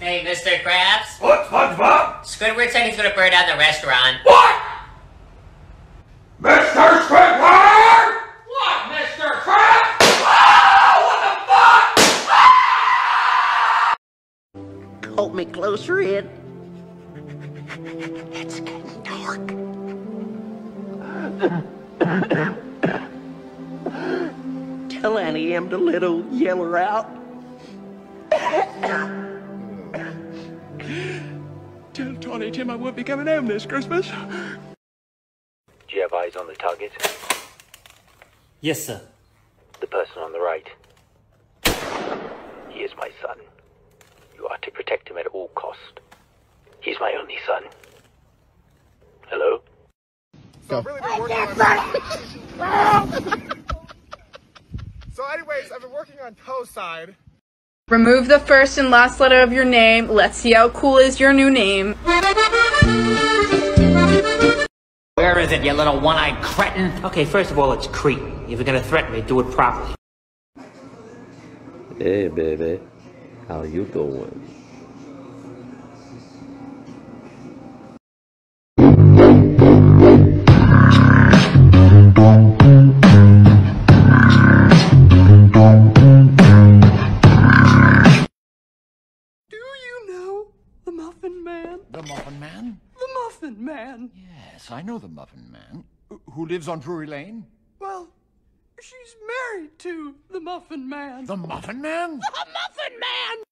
Hey, Mr. Krabs. What, SpongeBob? Squidward said he's gonna burn down the restaurant. What? Mr. Squidward? What, Mr. Krabs? Oh, what the fuck? Ah! Hold me closer, Ed. It's getting dark. Tell Auntie Em to little yeller out. Tell Tiny Tim I won't be coming home this Christmas. Do you have eyes on the target? Yes, sir. The person on the right. He is my son. You are to protect him at all cost. He's my only son. Hello? So really been working on. so, anyways, I've been working on toe side. Remove the first and last letter of your name. Let's see how cool is your new name. Where is it, you little one-eyed cretin? Okay, first of all, it's Crete. If you're gonna threaten me, do it properly. Hey, baby. How you doing? Man? The Muffin Man? The Muffin Man. Yes, I know the Muffin Man. Who lives on Drury Lane? Well, she's married to the Muffin Man. The Muffin Man? The Muffin Man!